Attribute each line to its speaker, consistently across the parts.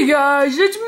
Speaker 1: Hey guys, it's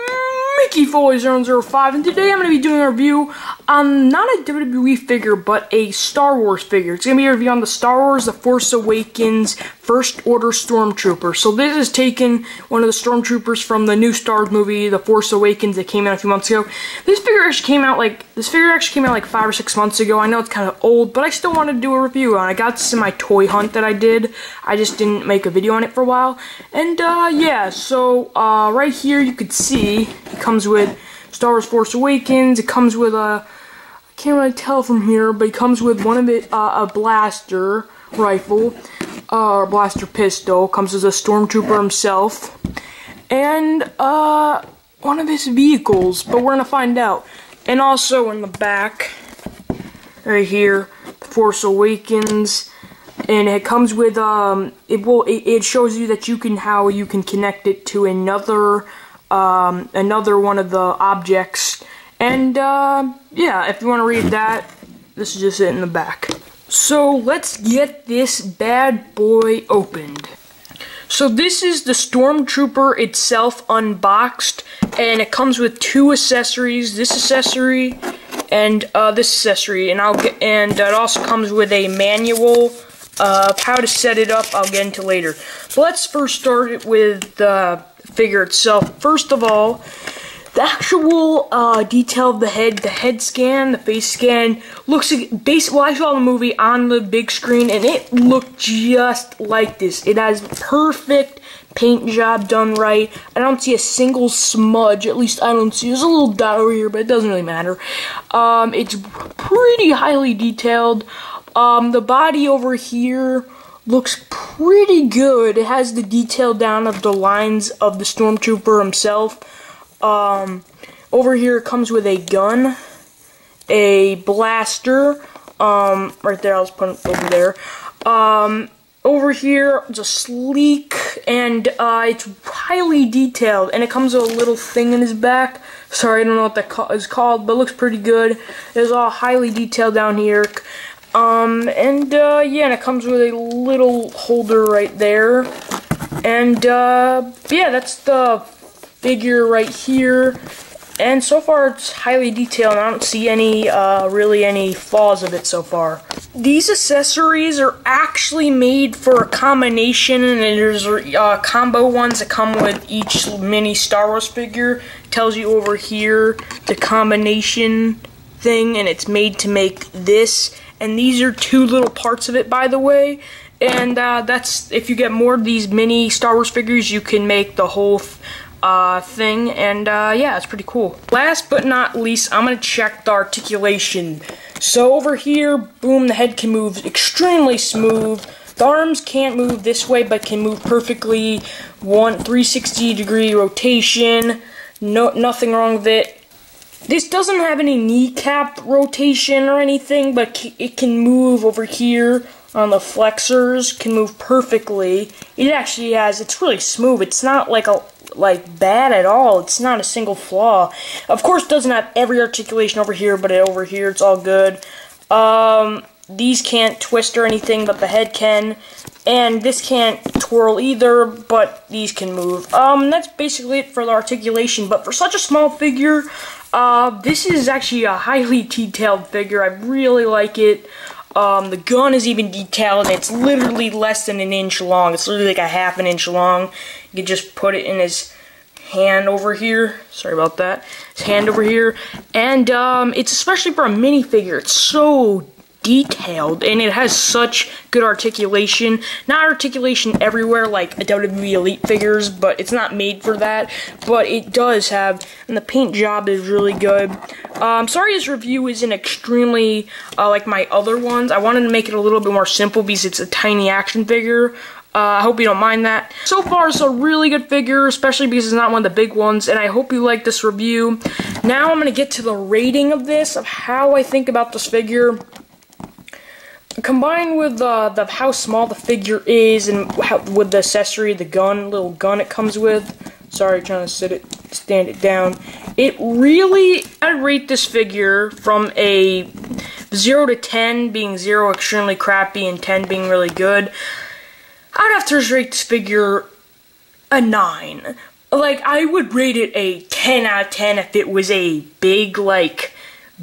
Speaker 1: Mickey Foley 005 and today I'm going to be doing a review on not a WWE figure but a Star Wars figure. It's going to be a review on the Star Wars The Force Awakens First Order Stormtrooper. So this is taking one of the Stormtroopers from the new Star Wars movie The Force Awakens that came out a few months ago. This figure actually came out like, this figure actually came out like five or six months ago. I know it's kind of old, but I still wanted to do a review on it. I got this in my toy hunt that I did. I just didn't make a video on it for a while. And uh, yeah, so uh, right here you could see it comes with Star Wars Force Awakens. It comes with a I can't really tell from here, but it comes with one of it uh, a blaster rifle uh, or blaster pistol. Comes as a stormtrooper himself and uh, one of his vehicles. But we're gonna find out. And also in the back, right here, Force Awakens. And it comes with um it will it, it, shows you that you can how you can connect it to another um another one of the objects. And uh, yeah if you want to read that this is just it in the back. So let's get this bad boy opened so this is the Stormtrooper itself unboxed and it comes with two accessories this accessory and uh, this accessory and I'll get and it also comes with a manual uh, how to set it up, I'll get into later. But let's first start with the figure itself. First of all, the actual uh, detail of the head, the head scan, the face scan, looks like, base, well, I saw the movie on the big screen, and it looked just like this. It has perfect paint job done right. I don't see a single smudge, at least I don't see. There's a little dot over here, but it doesn't really matter. Um, it's pretty highly detailed. Um, the body over here looks pretty good. It has the detail down of the lines of the Stormtrooper himself. Um, over here comes with a gun, a blaster, um, right there, I'll just put it over there. Um, over here, it's a sleek, and uh, it's highly detailed, and it comes with a little thing in his back. Sorry, I don't know what that is called, but looks pretty good. It's all highly detailed down here. Um, and, uh, yeah, and it comes with a little holder right there. And, uh, yeah, that's the figure right here. And so far, it's highly detailed. I don't see any, uh, really any flaws of it so far. These accessories are actually made for a combination, and there's uh, combo ones that come with each mini Star Wars figure. It tells you over here the combination thing, and it's made to make this and these are two little parts of it, by the way. And uh, that's if you get more of these mini Star Wars figures, you can make the whole uh, thing. And uh, yeah, it's pretty cool. Last but not least, I'm gonna check the articulation. So over here, boom, the head can move extremely smooth. The arms can't move this way, but can move perfectly. One 360 degree rotation. No, nothing wrong with it. This doesn't have any kneecap rotation or anything, but it can move over here on the flexors, can move perfectly. It actually has, it's really smooth. It's not like a like bad at all. It's not a single flaw. Of course, doesn't have every articulation over here, but over here it's all good. Um, these can't twist or anything, but the head can. And this can't twirl either, but these can move. Um, that's basically it for the articulation. But for such a small figure, uh, this is actually a highly detailed figure. I really like it. Um, the gun is even detailed. It's literally less than an inch long. It's literally like a half an inch long. You can just put it in his hand over here. Sorry about that. His hand over here. And um, it's especially for a minifigure. It's so detailed and it has such good articulation. Not articulation everywhere like a WWE Elite figures, but it's not made for that. But it does have, and the paint job is really good. Um, sorry this review isn't extremely uh, like my other ones. I wanted to make it a little bit more simple because it's a tiny action figure. Uh, I hope you don't mind that. So far, it's a really good figure, especially because it's not one of the big ones, and I hope you like this review. Now I'm going to get to the rating of this, of how I think about this figure combined with uh, the how small the figure is and how, with the accessory, the gun, little gun it comes with. Sorry, trying to sit it, stand it down. It really, I rate this figure from a 0 to 10 being 0 extremely crappy and 10 being really good. I'd have to rate this figure a 9. like I would rate it a 10 out of 10 if it was a big like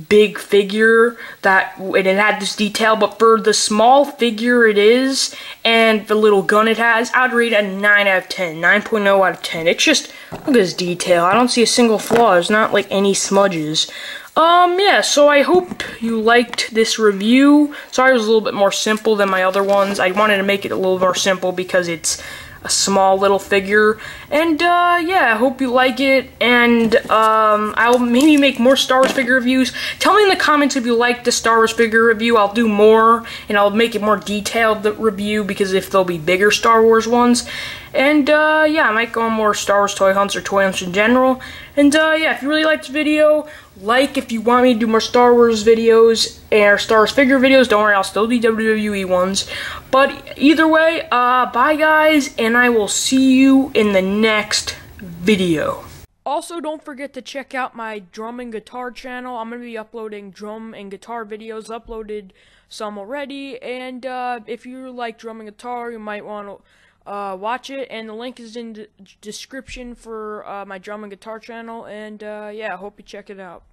Speaker 1: big figure that and it had this detail but for the small figure it is and the little gun it has I'd rate a 9 out of 10 9.0 out of 10 it's just look at this detail. I don't see a single flaw. There's not like any smudges. Um yeah so I hope you liked this review. Sorry it was a little bit more simple than my other ones. I wanted to make it a little more simple because it's a small little figure. And uh, yeah, I hope you like it. And um, I'll maybe make more Star Wars figure reviews. Tell me in the comments if you like the Star Wars figure review. I'll do more and I'll make it more detailed the review because if there'll be bigger Star Wars ones. And uh, yeah, I might go on more Star Wars toy hunts or toy hunts in general. And uh, yeah, if you really liked this video, like if you want me to do more Star Wars videos and Star Wars figure videos. Don't worry, I'll still do WWE ones. But either way, uh, bye guys, and I will see you in the next video. Also, don't forget to check out my drum and guitar channel. I'm going to be uploading drum and guitar videos, uploaded some already. And uh, if you like drum and guitar, you might want to uh, watch it, and the link is in the description for uh, my drum and guitar channel. And uh, yeah, I hope you check it out.